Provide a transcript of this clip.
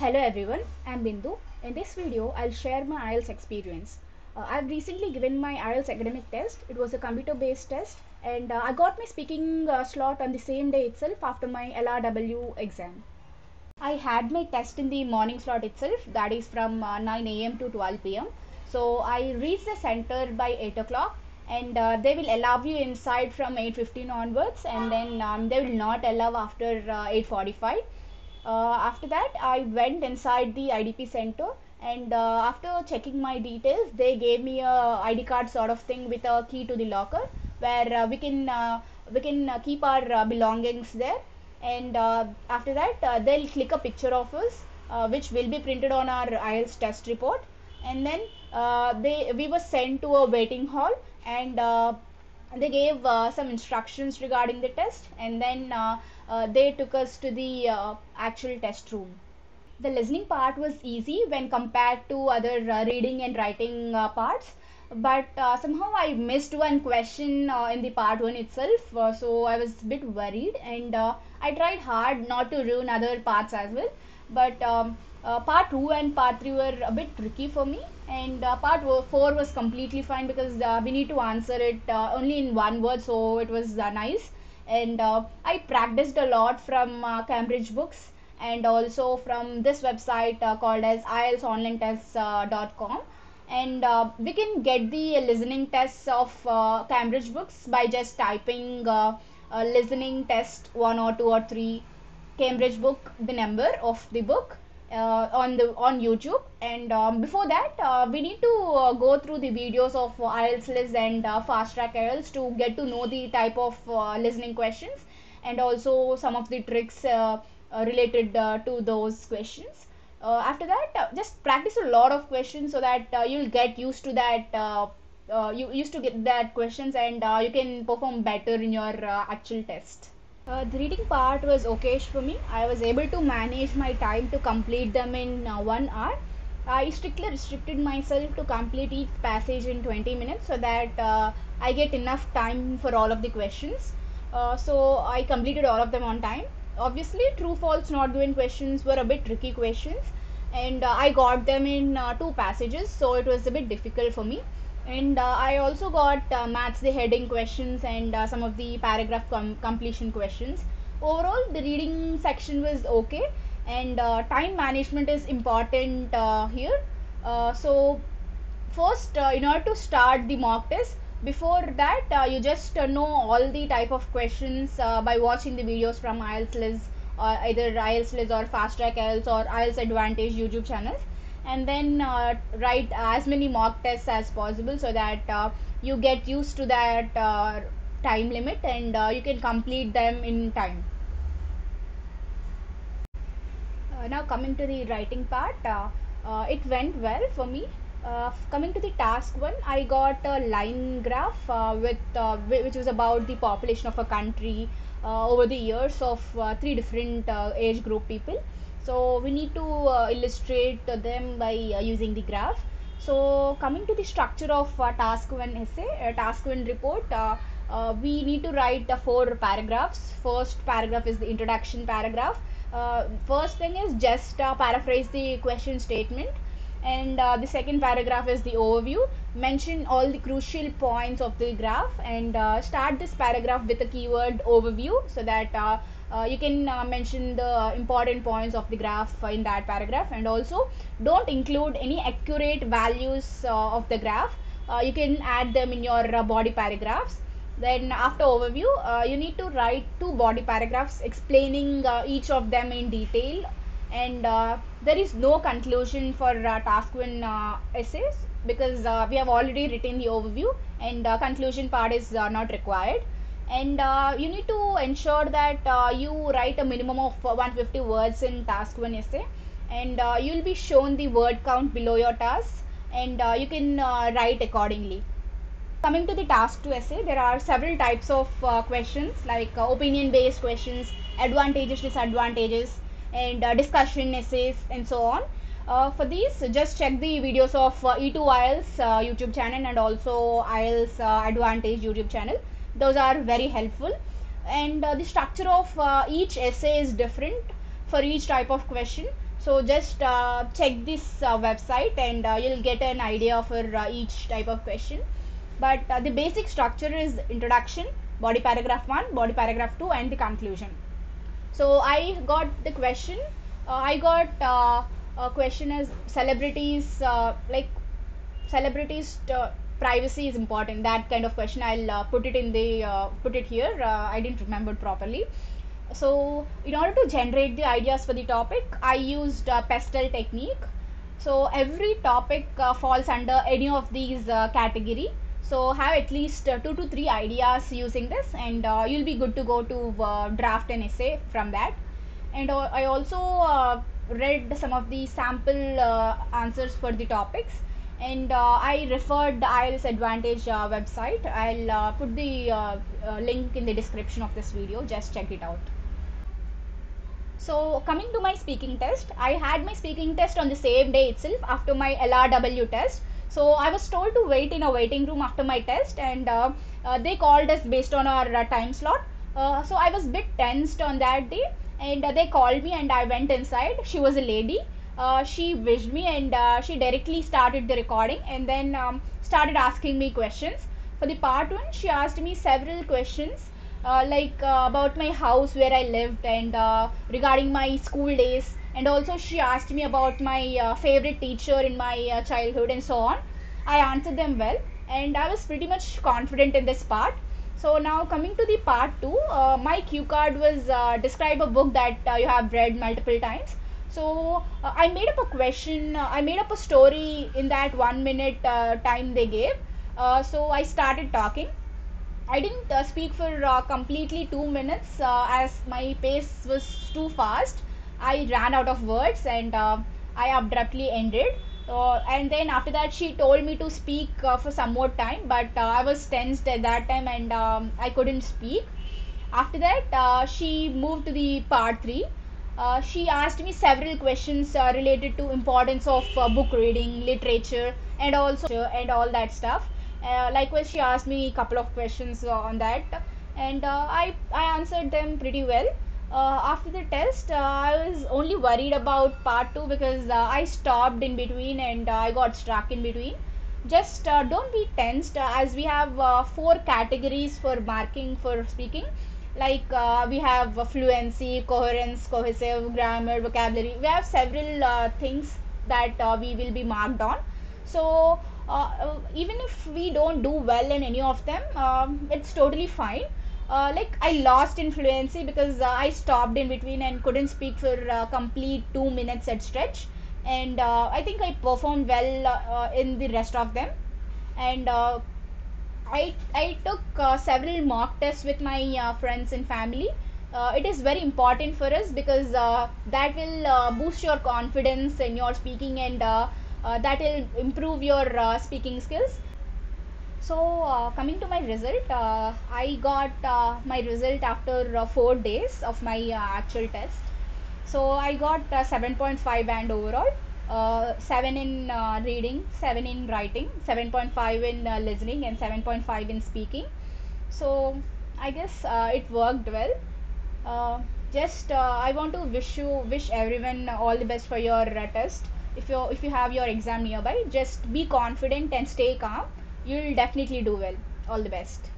Hello everyone, I'm Bindhu. In this video, I'll share my IELTS experience. Uh, I've recently given my IELTS academic test. It was a computer based test, and uh, I got my speaking uh, slot on the same day itself after my LRW exam. I had my test in the morning slot itself, that is from uh, 9 am to 12 pm. So I reached the center by 8 o'clock and uh, they will allow you inside from 8.15 onwards and then um, they will not allow after uh, 8.45 uh, after that i went inside the idp center and uh, after checking my details they gave me a id card sort of thing with a key to the locker where uh, we can uh, we can uh, keep our uh, belongings there. And uh, after that uh, they'll click a picture of us uh, which will be printed on our IELTS test report. And then uh, they we were sent to a waiting hall and uh, they gave uh, some instructions regarding the test. And then uh, uh, they took us to the uh, actual test room. The listening part was easy when compared to other uh, reading and writing uh, parts but uh, somehow i missed one question uh, in the part 1 itself uh, so i was a bit worried and uh, i tried hard not to ruin other parts as well but um, uh, part 2 and part 3 were a bit tricky for me and uh, part 4 was completely fine because uh, we need to answer it uh, only in one word so it was uh, nice and uh, i practiced a lot from uh, cambridge books and also from this website uh, called as ieltsonlinetests.com and uh, we can get the listening tests of uh, cambridge books by just typing uh, uh, listening test 1 or 2 or 3 cambridge book the number of the book uh, on the on youtube. And um, before that uh, we need to uh, go through the videos of ielts Liz and uh, fast track ielts to get to know the type of uh, listening questions and also some of the tricks uh, uh, related uh, to those questions. Uh, after that uh, just practice a lot of questions so that uh, you'll get used to that uh, uh, you used to get that questions and uh, you can perform better in your uh, actual test uh, the reading part was okayish for me. I was able to manage my time to complete them in uh, one hour. I strictly restricted myself to complete each passage in 20 minutes so that uh, i get enough time for all of the questions. Uh, so i completed all of them on time. Obviously true false not given questions were a bit tricky questions and uh, i got them in uh, two passages so it was a bit difficult for me and uh, i also got uh, maths the heading questions and uh, some of the paragraph com- completion questions. Overall the reading section was okay. And uh, time management is important uh, here. Uh, so first in order to start the mock test before that you just know all the type of questions by watching the videos from IELTS or either IELTS Liz or Fast Track IELTS or IELTS Advantage YouTube channels and then uh, write as many mock tests as possible so that uh, you get used to that uh, time limit and you can complete them in time. Now coming to the writing part it went well for me. Uh, coming to the task one i got a line graph uh, with uh, whi- which was about the population of a country over the years of three different age group people so we need to uh, illustrate them by uh, using the graph. So coming to the structure of uh, task one essay task one report we need to write four paragraphs. First paragraph is the introduction paragraph. First thing is just paraphrase the question statement and uh, the second paragraph is the overview. Mention all the crucial points of the graph and uh, start this paragraph with a keyword overview so that uh, uh, you can uh, mention the important points of the graph in that paragraph. And also don't include any accurate values uh, of the graph. You can add them in your body paragraphs. Then after overview you need to write two body paragraphs explaining each of them in detail and uh, there is no conclusion for uh, task one uh, essays because we have already written the overview and conclusion part is not required. And uh, you need to ensure that uh, you write a minimum of uh, 150 words in task one essay. And uh, you'll be shown the word count below your task and you can write accordingly. Coming to the task 2 essay there are several types of questions like opinion based questions advantages disadvantages and uh, discussion essays and so on. Uh, for these just check the videos of uh, e2 ielts uh, youtube channel and also ielts uh, advantage youtube channel. Those are very helpful. And uh, the structure of each essay is different for each type of question. So just check this website and you'll get an idea for each type of question. But the basic structure is introduction body paragraph 1 body paragraph 2 and the conclusion so i got the question. Uh, i got uh, a question as celebrities uh, like celebrities uh, privacy is important. That kind of question i'll uh, put it in the uh, put it here. Uh, i didn't remember properly. So in order to generate the ideas for the topic i used uh, pestle technique. So every topic uh, falls under any of these uh, category so have at least uh, two to three ideas using this and uh, you'll be good to go to uh, draft an essay from that. And i also read some of the sample answers for the topics. And uh, i referred the ielts advantage uh, website. I'll uh, put the link in the description of this video. Just check it out. So coming to my speaking test, I had my speaking test on the same day itself after my LRW test. So I was told to wait in a waiting room after my test and uh, uh, they called us based on our uh, time slot. Uh, so I was a bit tensed on that day and uh, they called me and I went inside. She was a lady. Uh, she wished me and she directly started the recording and then um, started asking me questions. For the part one, she asked me several questions like uh, about my house where I lived and uh, regarding my school days. And also, she asked me about my uh, favorite teacher in my uh, childhood and so on. I answered them well, and I was pretty much confident in this part. So now coming to the part two, uh, my cue card was uh, describe a book that uh, you have read multiple times. So uh, I made up a question. Uh, I made up a story in that one minute uh, time they gave. Uh, so I started talking I didn't uh, speak for uh, completely two minutes uh, as my pace was too fast. I ran out of words and uh, I abruptly ended. And then after that, she told me to speak uh, for some more time, but uh, I was tensed at that time and um, I couldn't speak. After that, she moved to the part three. She asked me several questions related to importance of book reading, literature, and also and all that stuff. Uh, likewise, she asked me a couple of questions on that, and uh, I I answered them pretty well. Uh, after the test, uh, I was only worried about part two because uh, I stopped in between and uh, I got stuck in between. Just don't be tensed as we have four categories for marking for speaking. Like we have fluency, coherence, cohesive, grammar, vocabulary. We have several things that we will be marked on. So even if we don't do well in any of them, um, it's totally fine. Uh, like I lost in fluency because uh, I stopped in between and couldn't speak for uh, complete two minutes at stretch, and uh, I think I performed well uh, uh, in the rest of them. And uh, I I took uh, several mock tests with my uh, friends and family. Uh, it is very important for us because uh, that will uh, boost your confidence in your speaking and uh, uh, that will improve your uh, speaking skills. So uh, coming to my result, uh, I got uh, my result after uh, four days of my uh, actual test. So I got uh, 7.5 band overall, uh, 7 in uh, reading, 7 in writing, 7.5 in uh, listening, and 7.5 in speaking. So I guess uh, it worked well. Uh, just uh, I want to wish you wish everyone all the best for your uh, test. If you if you have your exam nearby, just be confident and stay calm. You'll definitely do well. All the best.